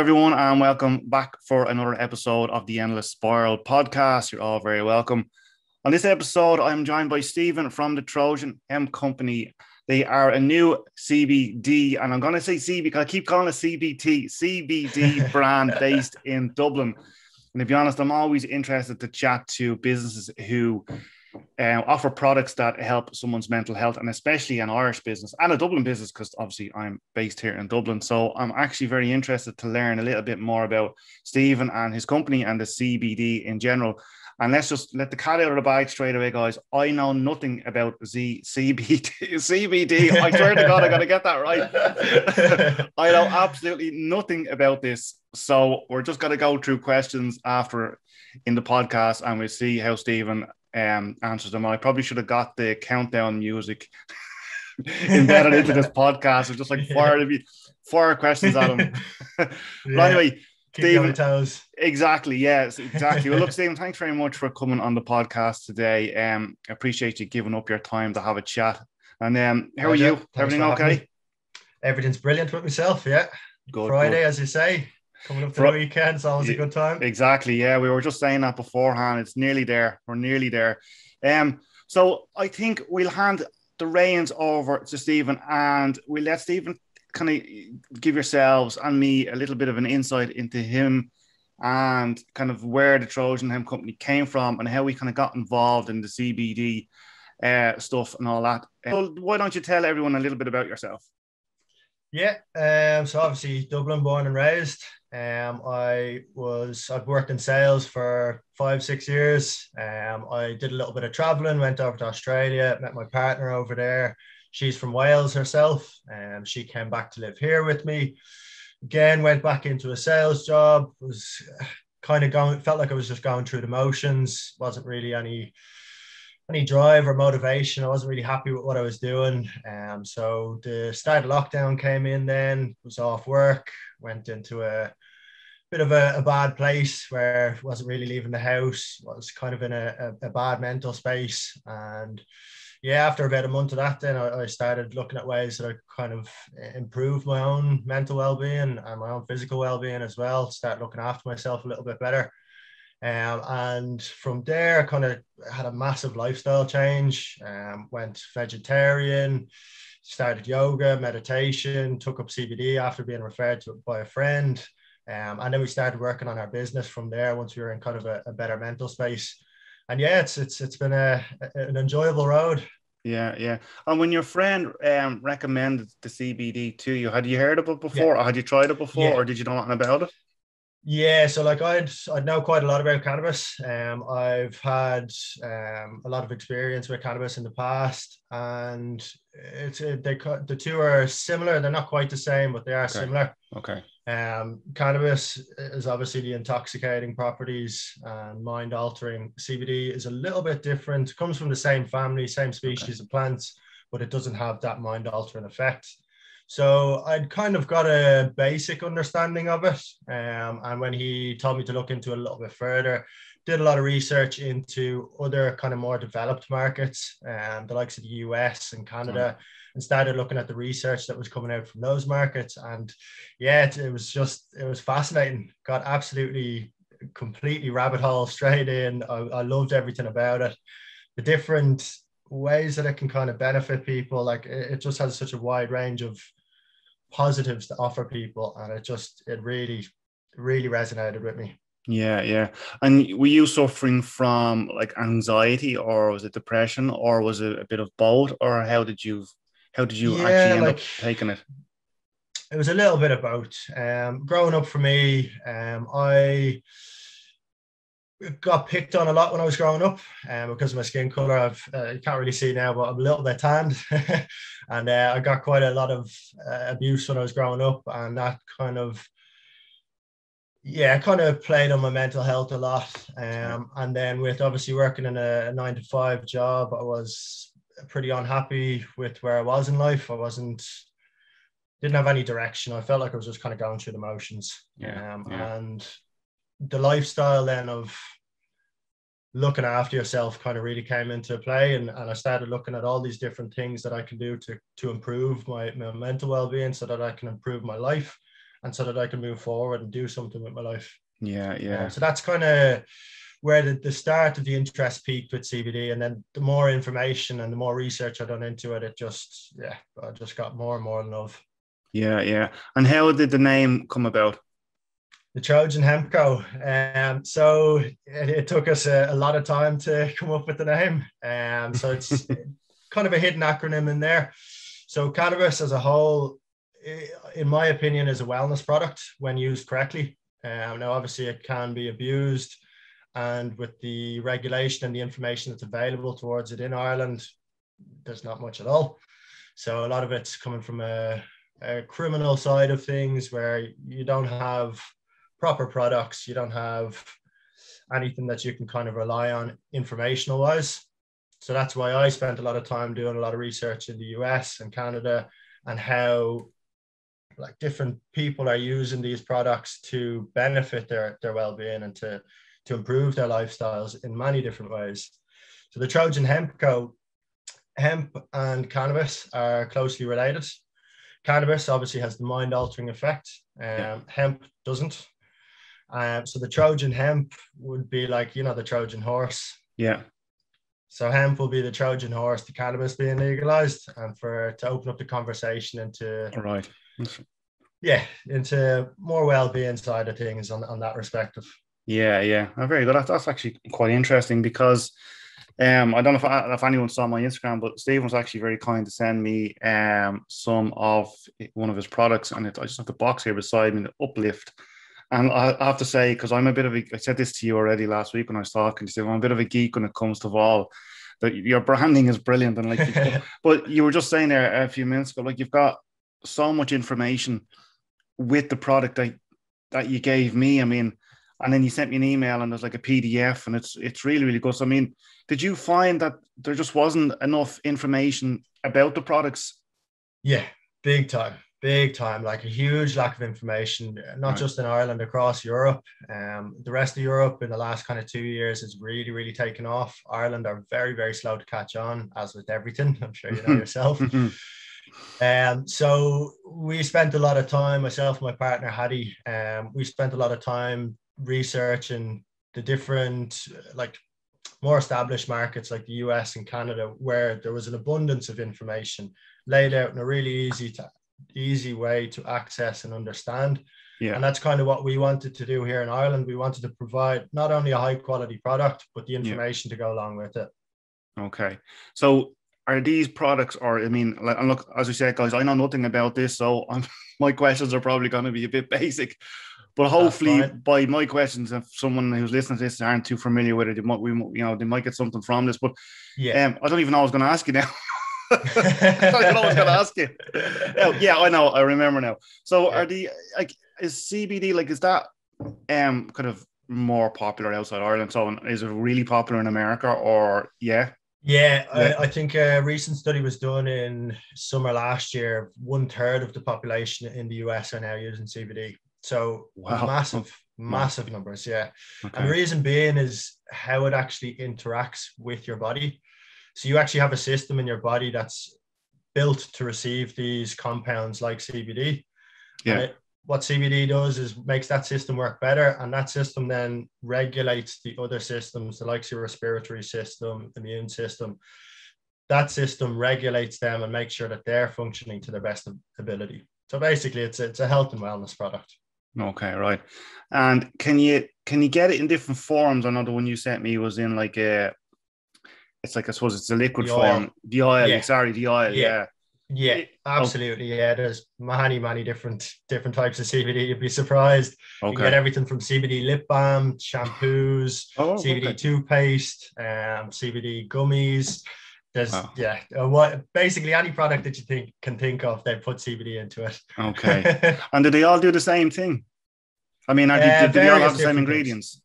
everyone, and welcome back for another episode of the Endless Spiral podcast. You're all very welcome. On this episode, I'm joined by Stephen from the Trojan Hemp Company. They are a new CBD, and I'm going to say CB because I keep calling it CBT, CBD brand based in Dublin. And to be honest, I'm always interested to chat to businesses who uh, offer products that help someone's mental health, and especially an Irish business and a Dublin business, because obviously I'm based here in Dublin. So I'm actually very interested to learn a little bit more about Stephen and his company and the CBD in general. And let's just let the cat out of the bag straight away, guys. I know nothing about Z CBD. CBD. I swear to God, I got to get that right. I know absolutely nothing about this. So we're just to go through questions after in the podcast, and we'll see how Stephen um, answers them. I probably should have got the countdown music embedded into this podcast. It's just like fire, yeah. fire questions at him. but yeah. anyway, Keep Stephen. Exactly. Yes, exactly. well, look, Stephen, thanks very much for coming on the podcast today. Um, I appreciate you giving up your time to have a chat. And um, how are you? Thanks Everything okay? Everything's brilliant with myself. Yeah. Good, Friday, good. as you say, coming up to the weekend. It's always a good time. Exactly. Yeah, we were just saying that beforehand. It's nearly there. We're nearly there. Um, so I think we'll hand the reins over to Stephen, and we'll let Stephen kind of give yourselves and me a little bit of an insight into him and kind of where the Trojan Hemp Company came from and how we kind of got involved in the CBD uh, stuff and all that. So why don't you tell everyone a little bit about yourself? Yeah, um, so obviously Dublin born and raised. Um, I was I've worked in sales for five six years. Um, I did a little bit of traveling, went over to Australia, met my partner over there. She's from Wales herself, and um, she came back to live here with me. Again, went back into a sales job. Was kind of going, felt like I was just going through the motions. wasn't really any any drive or motivation. I wasn't really happy with what I was doing. Um, so the start of lockdown came in. Then was off work. Went into a bit of a, a, bad place where I wasn't really leaving the house. Was kind of in a, a, a bad mental space and yeah, after about a month of that, then I, I, started looking at ways that I kind of improve my own mental well-being and my own physical well-being as well. Start looking after myself a little bit better. Um, and from there, I kind of had a massive lifestyle change. Um, went vegetarian, started yoga, meditation, took up CBD after being referred to by a friend. Um, and then we started working on our business from there once we were in kind of a, a better mental space and yeah, it's it's it's been a an enjoyable road. Yeah, yeah. And when your friend um, recommended the CBD to you, had you heard of it before, yeah. or had you tried it before, yeah. or did you know anything about it? Yeah, so like I'd I'd know quite a lot about cannabis. Um, I've had um, a lot of experience with cannabis in the past, and it's they the two are similar. They're not quite the same, but they are okay. similar. Okay. Um, cannabis is obviously the intoxicating properties and mind altering. CBD is a little bit different. It comes from the same family, same species okay. of plants, but it doesn't have that mind altering effect. So I'd kind of got a basic understanding of it. Um, and when he told me to look into it a little bit further, did a lot of research into other kind of more developed markets, um, the likes of the US and Canada. Mm and started looking at the research that was coming out from those markets. And yeah, it, it was just, it was fascinating. Got absolutely completely rabbit hole straight in. I, I loved everything about it. The different ways that it can kind of benefit people, like it, it just has such a wide range of positives to offer people. And it just, it really, really resonated with me. Yeah, yeah. And were you suffering from like anxiety or was it depression or was it a bit of both or how did you how did you yeah, actually end like, up taking it? It was a little bit about um, growing up for me. Um, I got picked on a lot when I was growing up um, because of my skin color. I've uh, you can't really see now, but I'm a little bit tanned, and uh, I got quite a lot of uh, abuse when I was growing up, and that kind of yeah, kind of played on my mental health a lot. Um, and then with obviously working in a, nine to five job, I was pretty unhappy with where I was in life. I wasn't didn't have any direction. I felt like I was just kind of going through the motions. Yeah, um, yeah. And the lifestyle then of looking after yourself kind of really came into play. And, and I started looking at all these different things that I can do to, to improve my, my mental well-being so that I can improve my life. and so that I can move forward and do something with my life. Yeah, yeah. Um, so that's kind of where the, the start of the interest peaked with CBD, and then the more information and the more research I done into it, it just yeah, I just got more and more in love. Yeah, yeah. And how did the name come about? The Trojan Hemp Co. Um, so it, it took us a, a, lot of time to come up with the name. Um, so it's kind of a hidden acronym in there. So cannabis as a whole, in my opinion, is a wellness product when used correctly. Um, now, obviously, it can be abused, and with the regulation and the information that's available towards it in Ireland, there's not much at all. So a lot of it's coming from a, a criminal side of things where you don't have proper products, you don't have anything that you can kind of rely on informational wise. So that's why I spent a lot of time doing a lot of research in the US and Canada and how like different people are using these products to benefit their, their well-being and to, to improve their lifestyles in many different ways. So the Trojan Hemp Co. Hemp and cannabis are closely related. Cannabis obviously has the mind-altering effect. Um, yeah. Hemp doesn't. Um, so the Trojan hemp would be like, you know, the Trojan horse. Yeah. So hemp will be the Trojan horse, the cannabis being legalized, and for to open up the conversation into right, yeah, into more well-being side of things on, on that respective. Yeah, yeah, oh, very good. That's actually quite interesting because um, I don't know if, if anyone saw my Instagram, but Stephen was actually very kind to send me um some of one of his products, and it, I just have the box here beside me, the Uplift and I have to say, because I'm a bit of a, I said this to you already last week when I was talking to you, I'm a bit of a geek when it comes to Vol. That your branding is brilliant, and like, but you were just saying there a few minutes ago, like you've got so much information with the product that that you gave me. I mean, and then you sent me an email, and there's like a PDF, and it's it's really really good. So I mean, did you find that there just wasn't enough information about the products? Yeah, big time big time, like a huge lack of information, not right. just in Ireland, across Europe. Um, the rest of Europe in the last kind of two years has really, really taken off. Ireland are very, very slow to catch on, as with everything. I'm sure you know yourself. um, so we spent a lot of time, myself and my partner Hattie, um, we spent a lot of time researching the different like more established markets like the US and Canada, where there was an abundance of information laid out in a really easy to easy way to access and understand. Yeah. And that's kind of what we wanted to do here in Ireland. We wanted to provide not only a high quality product, but the information yeah. to go along with it. Okay. So are these products, or I mean, and look, as we said, guys, I know nothing about this, so I'm, my questions are probably going to be a bit basic. But hopefully, by my questions, if someone who's listening to this aren't too familiar with it, they might, we, you know, they might get something from this. But yeah, um, I don't even know I was going to ask you now. I know I was going to ask you. Oh, yeah, I know. I remember now. So, yeah. are the like is CBD like is that um kind of more popular outside Ireland? So, is it really popular in America, or yeah? Yeah, yeah. I, I, think a recent study was done in summer last year. One third of the population in the US are now using CBD. So wow. massive, massive numbers. Yeah. Okay. And the reason being is how it actually interacts with your body. So you actually have a system in your body that's built to receive these compounds like CBD. Yeah. It, what CBD does is makes that system work better, and that system then regulates the other systems, the likes of your respiratory system, immune system. That system regulates them and makes sure that they're functioning to their best ability. So basically, it's it's a health and wellness product. Okay, right. And can you can you get it in different forms? I know the one you sent me was in like a it's like I suppose it's a liquid the form. Oil. The oil, yeah. sorry, the oil, yeah. yeah. Yeah, absolutely. Yeah, there's many, many different different types of CBD. You'd be surprised. Okay. You get everything from CBD lip balm, shampoos, oh, CBD okay. toothpaste, um, CBD gummies. There's wow. yeah, what basically any product that you think can think of, they put CBD into it. Okay. and do they all do the same thing? I mean, are, uh, do, do they all have the same ingredients? Things.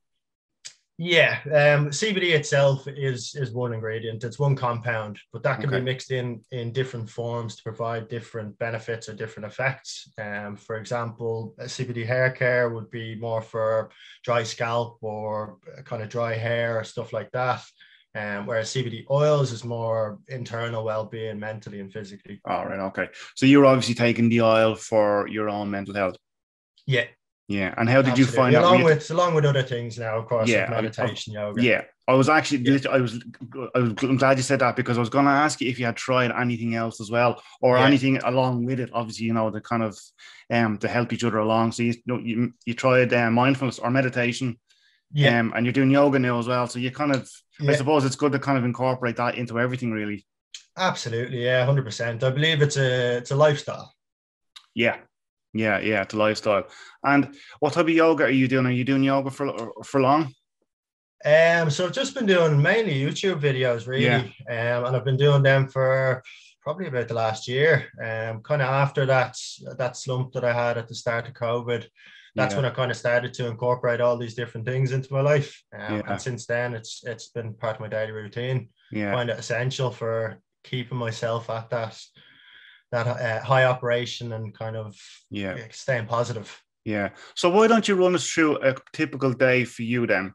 Yeah, um, CBD itself is is one ingredient. It's one compound, but that can okay. be mixed in in different forms to provide different benefits or different effects. Um, for example, CBD hair care would be more for dry scalp or kind of dry hair or stuff like that. Um, whereas CBD oils is more internal well-being, mentally and physically. All right, okay. So you're obviously taking the oil for your own mental health. Yeah. Yeah. And how did you find along out? Along with along with other things now, of course, Yeah, like meditation, yoga. Yeah, I was actually, Yeah. I was, I was I'm glad you said that because I was going to ask you if you had tried anything else as well, or Yeah. anything along with it. Obviously, you know, to kind of, um, to help each other along. So you, you, know, you, you tried uh, mindfulness or meditation, Yeah. um, and you're doing yoga now as well. So you kind of, I suppose it's good to kind of incorporate that into everything, really. Absolutely. Yeah. Hundred percent. I believe it's a it's a lifestyle. Yeah, yeah, yeah. A lifestyle. And what type of yoga are you doing? Are you doing yoga for for long? Um, so I've just been doing mainly YouTube videos, really, um, and I've been doing them for probably about the last year. Um, kind of after that that slump that I had at the start of COVID, that's Yeah. when I kind of started to incorporate all these different things into my life. Um, Yeah. And since then, it's it's been part of my daily routine. Yeah, find it essential for keeping myself at that that uh, high operation and kind of yeah. staying positive. Yeah. So why don't you run us through a typical day for you then?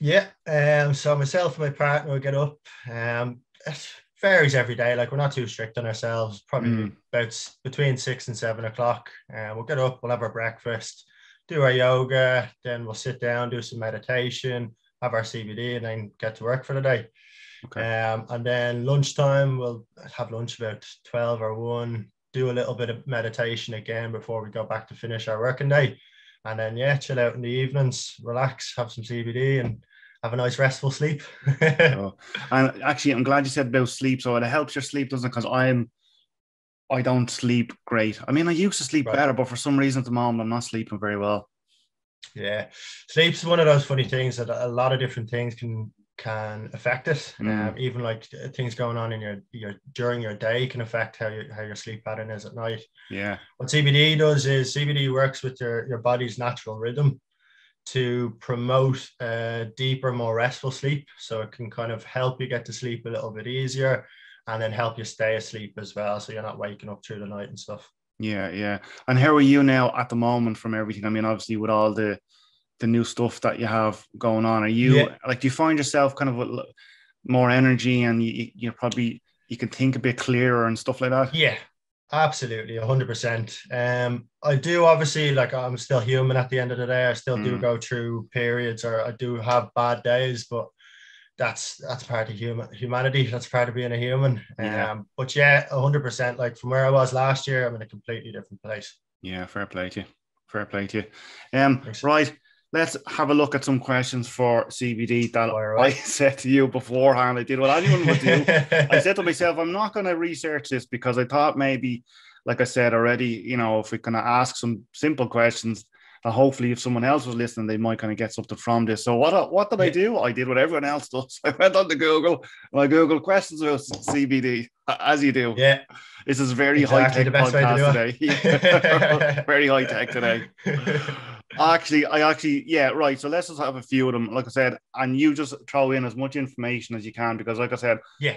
Yeah. Um. So myself and my partner get up. Um. It varies every day. Like we're not too strict on ourselves. Probably Mm. about between six and seven o'clock. Uh, we'll get up. We'll have our breakfast. Do our yoga. Then we'll sit down, do some meditation, have our CBD, and then get to work for the day. Okay. Um, and then lunchtime, we'll have lunch about 12 or 1, do a little bit of meditation again before we go back to finish our working day. And then, yeah, chill out in the evenings, relax, have some CBD, and have a nice restful sleep. So, and actually, I'm glad you said about sleep. So it helps your sleep, doesn't it? Because I'm, I don't sleep great. I mean, I used to sleep Right. better, but for some reason at the moment, I'm not sleeping very well. yeah, sleep's one of those funny things that a lot of different things can can affect it. Mm. Um, even like uh, things going on in your your during your day can affect how you how your sleep pattern is at night. Yeah. what CBD does is CBD works with your, your body's natural rhythm to promote a deeper, more restful sleep. So it can kind of help you get to sleep a little bit easier and then help you stay asleep as well. So you're not waking up through the night and stuff. Yeah. Yeah. And how are you now at the moment from everything? I mean, obviously, with all the, the new stuff that you have going on, are you Yeah. like, do you find yourself kind of with more energy and you, you probably, you can think a bit clearer and stuff like that? Yeah, absolutely. hundred percent. Um, I do obviously like I'm still human at the end of the day. I still do Mm. go through periods or I do have bad days, but that's that's part of human humanity. That's part of being a human. Yeah. Um, but yeah, hundred percent. Like from where I was last year, I'm in a completely different place. Yeah, fair play to you. Fair play to you. Um, Thanks. right, let's have a look at some questions for CBD that I said to you beforehand. I did what anyone would do. I said to myself, I'm not going to research this because I thought maybe, like I said already, you know, if we kind of ask some simple questions, that hopefully if someone else was listening, they might kind of get something from this. So what what did I do? I did what everyone else does. I went on to Google and I Googled questions about CBD, as you do. yeah, This is very Exactly high tech the best way to podcast today. very high tech today. Actually, I actually, yeah, right. So let's just have a few of them. Like I said, and you just throw in as much information as you can because, like I said, Yeah.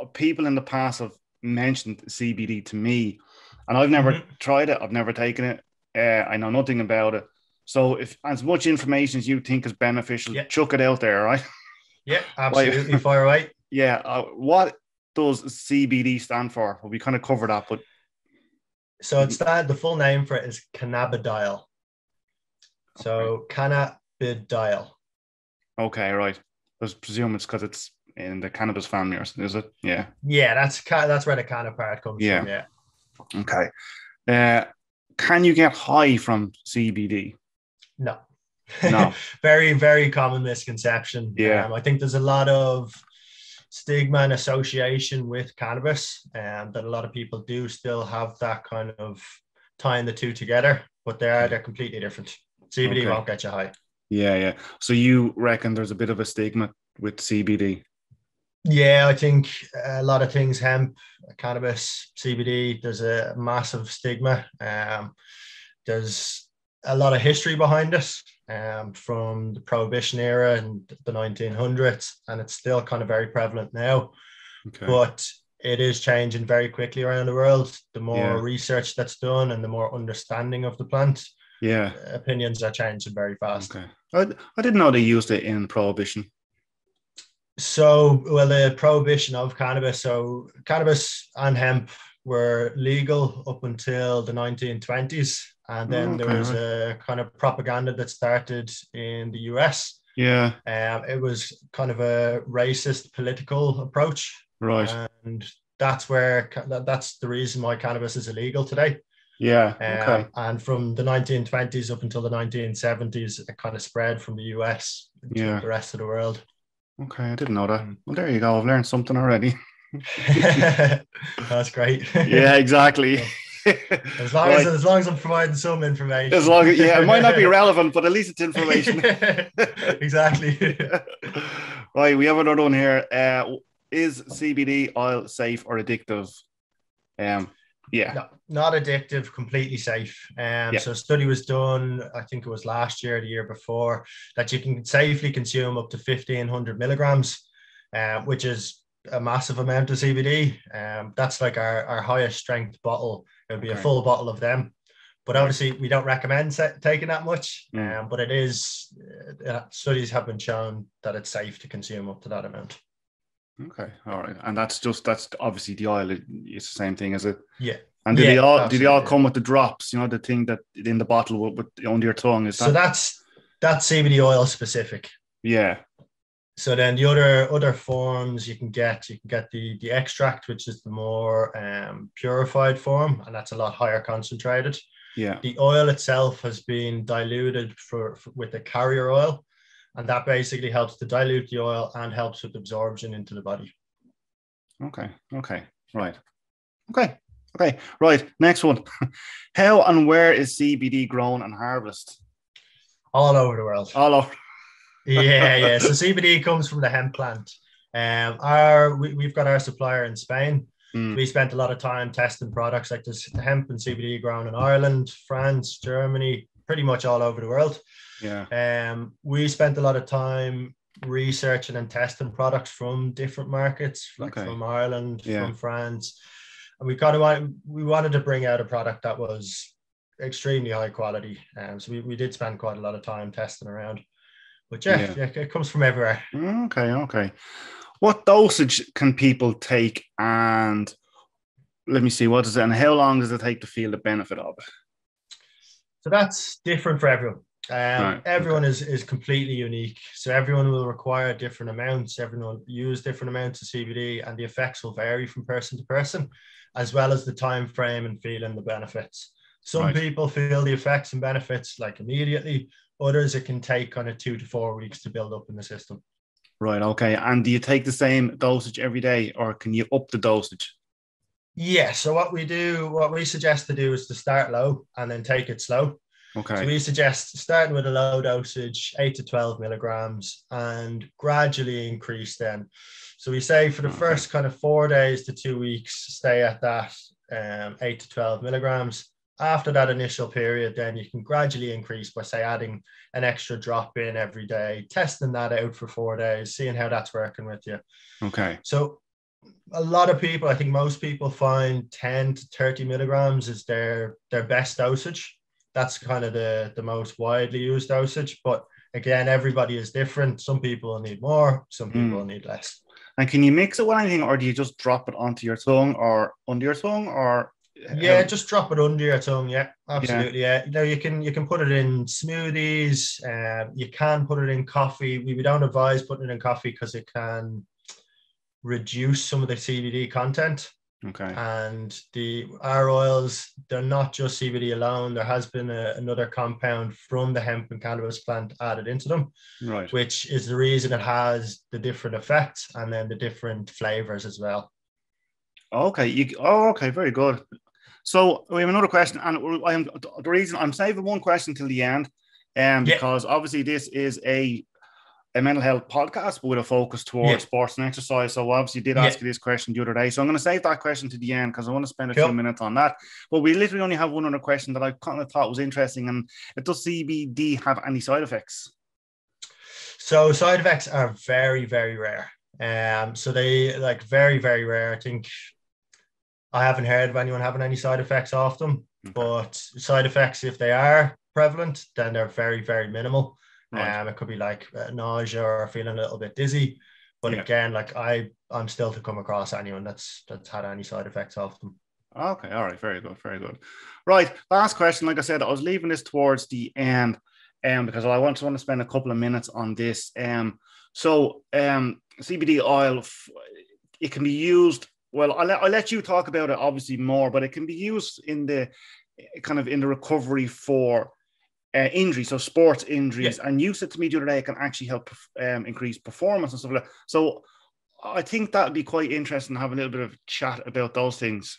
uh, people in the past have mentioned CBD to me, and I've never Mhm. tried it. I've never taken it. Uh, I know nothing about it. So, if as much information as you think is beneficial, Yeah. chuck it out there, right? yeah, absolutely. Fire away. Yeah. Uh, what does CBD stand for? Well, we kind of covered that, but So it's that the full name for it is cannabidiol. So cannabidiol. okay, right. I presume it's because it's in the cannabis family, or is it? Yeah. Yeah, that's that's where the canna part comes Yeah. from. Yeah. Okay. Uh, can you get high from CBD? No. No. very, very common misconception. Yeah. Um, I think there's a lot of stigma and association with cannabis, and that a lot of people do still have that kind of tying the two together, but they are they're completely different. CBD Okay. won't get you high. Yeah, yeah. So you reckon there's a bit of a stigma with CBD? Yeah, I think a lot of things hemp, cannabis, CBD, there's a massive stigma. Um, there's a lot of history behind it um, from the Prohibition era and the 1900s, and it's still kind of very prevalent now. Okay. But it is changing very quickly around the world. The more Yeah. research that's done and the more understanding of the plant, yeah. opinions are changing very fast. Okay. I, I didn't know they used it in prohibition. So, well, the prohibition of cannabis. So, cannabis and hemp were legal up until the 1920s, And then Okay, there was a kind of propaganda that started in the US. Yeah. Um, it was kind of a racist political approach. Right. And that's where that's the reason why cannabis is illegal today. Yeah. Um, Okay. And from the 1920s up until the 1970s, it kind of spread from the US to Yeah. the rest of the world. Okay. I didn't know that. Mm. Well, there you go. I've learned something already. that's great. yeah. Exactly. As long Right. as as long as I'm providing some information. As long as yeah, it might not be relevant, but at least it's information. exactly. right, we have another one here. Uh, is CBD oil safe or addictive? Um, yeah, No, not addictive, completely safe. Um, Yeah. So, a study was done, I think it was last year, the year before, that you can safely consume up to 1500 milligrams, uh, which is a massive amount of CBD. Um, that's like our, our highest strength bottle. It would be Okay. a full bottle of them. But obviously, we don't recommend taking that much. Mm. Um, but it is, uh, studies have been shown that it's safe to consume up to that amount. Okay, all right, and that's just that's obviously the oil. it- It's the same thing, is it? Yeah. And do Yeah, they all do they all come with the drops? You know, the thing that in the bottle with, with under your tongue is that? So that's that's CBD oil specific. yeah, So then the other other forms you can get, you can get the the extract, which is the more um, purified form, and that's a lot higher concentrated. yeah, The oil itself has been diluted for, for- with a carrier oil, and that basically helps to dilute the oil and helps with absorption into the body. okay, okay, right, okay, okay, right. Next one, how and where is CBD grown and harvested? All over the world. All over. yeah, yeah. So CBD comes from the hemp plant. Um, our we, we've got our supplier in Spain. Mm, We spent a lot of time testing products like this hemp and CBD grown in Ireland, France, Germany, pretty much all over the world. Yeah, Um, we spent a lot of time researching and testing products from different markets, like Okay. from Ireland, Yeah. from France, and we kind of wanted, we wanted to bring out a product that was extremely high quality. Um, so we, we did spend quite a lot of time testing around. But yeah, Yeah. yeah. it comes from everywhere. Okay, okay. What dosage can people take and let me see what is it and how long does it take to feel the benefit of it? So that's different for everyone. Um, Right, everyone is, is completely unique. So everyone will require different amounts. Everyone use different amounts of CBD, and the effects will vary from person to person, as well as the time frame and feeling the benefits. Some Right. people feel the effects and benefits like immediately. Others, it can take kind of two to four weeks to build up in the system. Right, okay. And do you take the same dosage every day or can you up the dosage? Yeah. So what we do, what we suggest to do is to start low and then take it slow. So we suggest starting with a low dosage, eight to 12 milligrams, and gradually increase then. So we say for the Okay. first kind of four days to two weeks, stay at that um, eight to 12 milligrams. After that initial period, then you can gradually increase by, say, adding an extra drop in every day, testing that out for four days, seeing how that's working with you. Okay. So a lot of people, I think most people find 10 to 30 milligrams is their their best dosage. That's kind of the, the most widely used dosage. But again, everybody is different. Some people need more, some people Mm. need less. And can you mix it with anything or do you just drop it onto your tongue or under your tongue or Yeah, just drop it under your tongue. Yeah, absolutely. Yeah, you know, you can you can put it in smoothies. Um, you can put it in coffee. We, we don't advise putting it in coffee because it can reduce some of the CBD content. Okay. and the our oils they're not just CBD alone. There has been a, another compound from the hemp and cannabis plant added into them, Right. which is the reason it has the different effects and then the different flavors as well. Okay. You, oh, okay. Very good. So we have another question, and I am the reason I'm saving one question till the end, um, Yeah. because obviously this is a a mental health podcast, but with a focus towards Yeah. sports and exercise. So obviously did Yeah. ask you this question the other day, so I'm going to save that question to the end because I want to spend a few minutes on that. But we literally only have one other question that I kind of thought was interesting, and it does CBD have any side effects? So side effects are very very rare. Um, so they like very very rare. I think I haven't heard of anyone having any side effects off them, Okay. but side effects if they are prevalent, then they're very very minimal. Right. Um, it could be like uh, nausea or feeling a little bit dizzy. But Yeah. again, like I, I'm still to come across anyone that's that's had any side effects of them. Okay, all right, very good, very good. Right, last question. Like I said, I was leaving this towards the end, um, because I want to want to spend a couple of minutes on this. Um, so um, CBD oil, it can be used. Well, I'll let, I'll let you talk about it obviously more, but it can be used in the kind of in the recovery for uh, injuries, so sports injuries. Yeah. And you said to me the other day, it can actually help um, increase performance and stuff like that. So I think that would be quite interesting to have a little bit of chat about those things.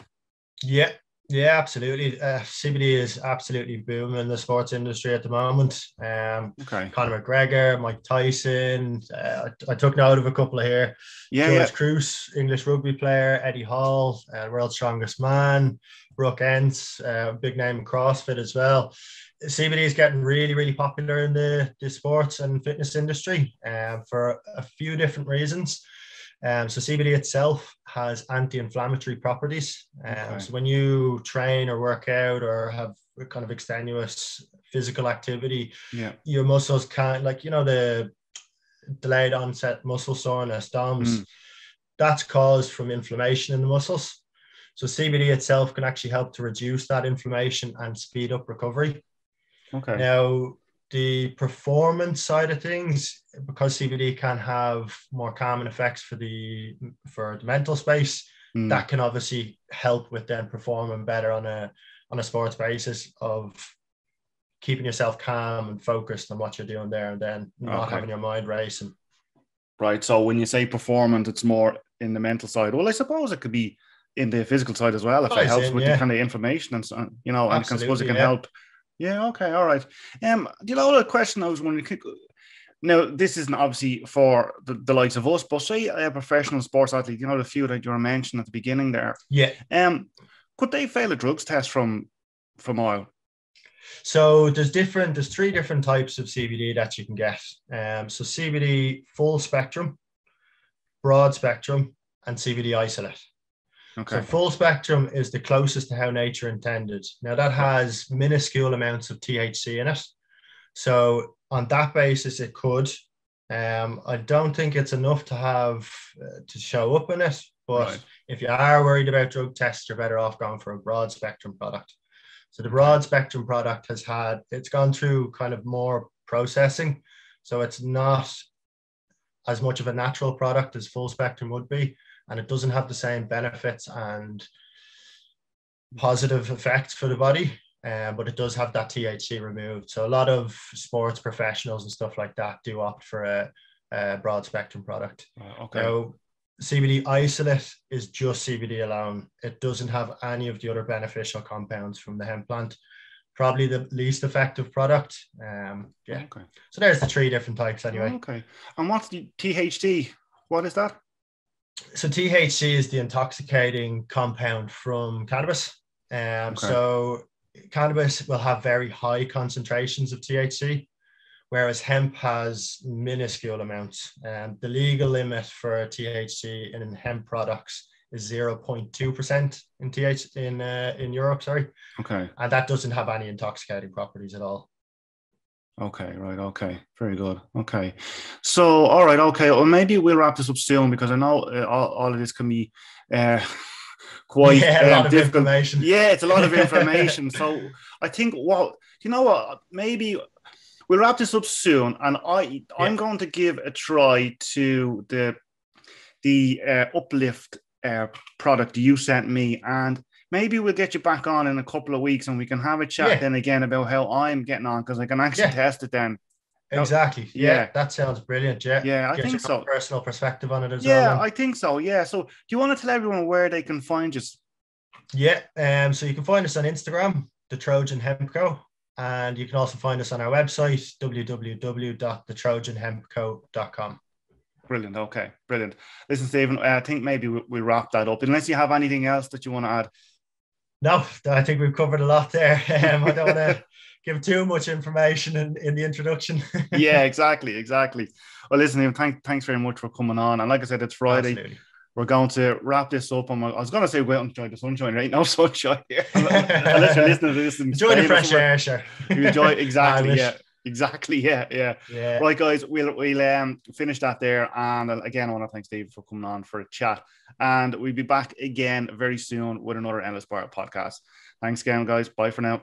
Yeah, yeah, absolutely. Uh, CBD is absolutely booming in the sports industry at the moment. Um, okay. Conor McGregor, Mike Tyson. Uh, I, I, took note of a couple of here. Yeah, George yeah. Kruis, English rugby player. Eddie Hall, uh, world's strongest man. Brooke Ence, uh, big name in CrossFit as well. CBD is getting really, really popular in the, the sports and fitness industry um, for a few different reasons. Um, so CBD itself has anti-inflammatory properties. Um, okay. So when you train or work out or have kind of extenuous physical activity, yeah. your muscles can't like you know the delayed onset muscle soreness, DOMS. Mm. That's caused from inflammation in the muscles. So CBD itself can actually help to reduce that inflammation and speed up recovery. Okay. Now the performance side of things, because CBD can have more calming effects for the for the mental space, mm. that can obviously help with them performing better on a on a sports basis of keeping yourself calm and focused on what you're doing there and then not okay. having your mind racing. Right. So when you say performance, it's more in the mental side. Well, I suppose it could be in the physical side as well if it helps in, with yeah. the kind of information and so, you know, and I suppose it can yeah. help yeah. Okay. All right. Um, you know, the question I was wondering. Now, this isn't obviously for the, the likes of us, but say a professional sports athlete, you know, the few that you were mentioning at the beginning there. Yeah. Um, could they fail a drugs test from from oil? So there's different, there's three different types of CBD that you can get. Um, so CBD full spectrum, broad spectrum, and CBD isolate. Okay. So full spectrum is the closest to how nature intended. Now that has minuscule amounts of THC in it. So on that basis, it could. Um, I don't think it's enough to have uh, to show up in it. But right. if you are worried about drug tests, you're better off going for a broad spectrum product. So the broad spectrum product has had it's gone through kind of more processing. So it's not as much of a natural product as full spectrum would be and it doesn't have the same benefits and positive effects for the body. Uh, but it does have that THC removed. So a lot of sports professionals and stuff like that do opt for a, a broad spectrum product. Uh, okay. Now, CBD isolate is just CBD alone. It doesn't have any of the other beneficial compounds from the hemp plant. Probably the least effective product. Um, yeah. Okay. So there's the three different types anyway. Okay. And what's the THC? What is that? So THC is the intoxicating compound from cannabis. Um, okay. So cannabis will have very high concentrations of THC, whereas hemp has minuscule amounts. Um, the legal limit for THC in hemp products is 0.2% in THC in uh, in Europe, sorry. Okay. And that doesn't have any intoxicating properties at all. Okay, right. Okay, very good. Okay, so all right. Okay, well, maybe we'll wrap this up soon because I know uh, all, all of this can be uh, quite yeah, a lot uh, difficult. information. Yeah, it's a lot of information. so I think what you know what maybe we'll wrap this up soon, and I yeah. I'm going to give a try to the the uh, uplift uh, product you sent me, and maybe we'll get you back on in a couple of weeks and we can have a chat yeah. then again about how I'm getting on because I can actually yeah. test it then. Exactly. Yeah, yeah, that sounds brilliant. Yeah. Yeah, I Get think so. Personal perspective on it as yeah, well. Yeah, I think so. Yeah. So, do you want to tell everyone where they can find us? Yeah. Um. So you can find us on Instagram, the Trojan Hemp Co, and you can also find us on our website www.thetrojanhempco.com. Brilliant. Okay. Brilliant. Listen, Stephen, I think maybe we, we wrap that up. Unless you have anything else that you want to add. No, I think we've covered a lot there. Um, I don't want to give too much information in, in the introduction. yeah, exactly, exactly. Well, listen, thank, thanks very much for coming on. And like I said, it's Friday. Absolutely. We're going to wrap this up. On my, I was going to say, well, enjoy the sunshine, right? No sunshine here. Unless you're listening to this. Enjoy the fresh air, sure. You enjoy, exactly, yeah. Exactly. Yeah. Yeah. Yeah. Right, guys. We'll we'll um finish that there. And uh, again, I want to thank Steve for coming on for a chat. And we'll be back again very soon with another Endless Spiral podcast. Thanks again, guys. Bye for now.